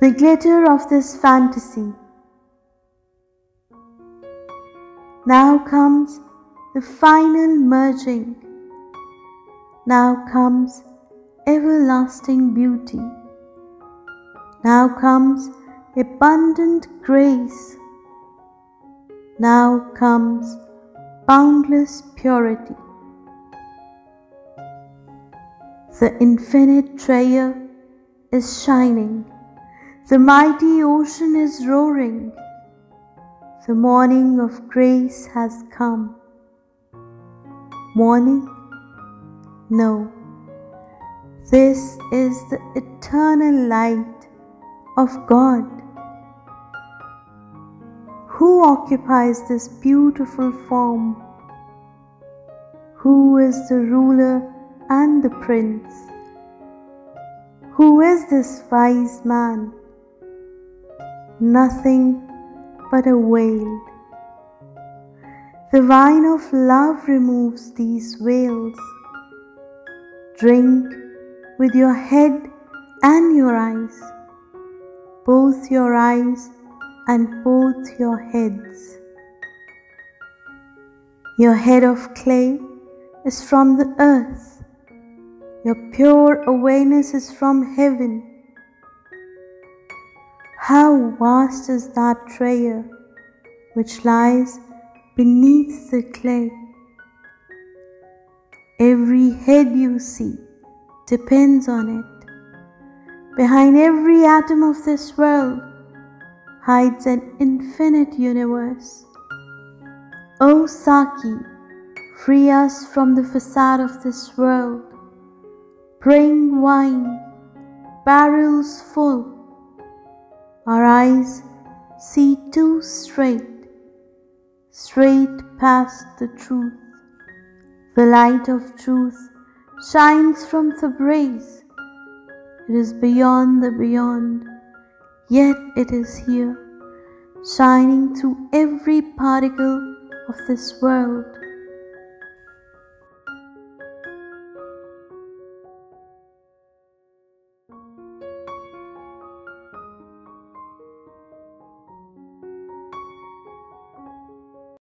the glitter of this fantasy. Now comes the final merging. Now comes everlasting beauty. Now comes abundant grace. Now comes boundless purity. The infinite treasure is shining. The mighty ocean is roaring. The morning of grace has come. Morning? No. This is the eternal light of God. Who occupies this beautiful form? Who is the ruler and the prince? Who is this wise man? Nothing but a veil. The wine of love removes these veils. Drink with your head and your eyes, both your eyes and both your heads. Your head of clay is from the earth, your pure awareness is from heaven. How vast is that treasure which lies beneath the clay. Every head you see depends on it. Behind every atom of this world hides an infinite universe. O Saki, free us from the facade of this world. Bring wine, barrels full. Our eyes see too straight straight past the truth. The light of truth shines from the brace. It is beyond the beyond, yet it is here, shining through every particle of this world.